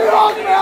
Hallelujah!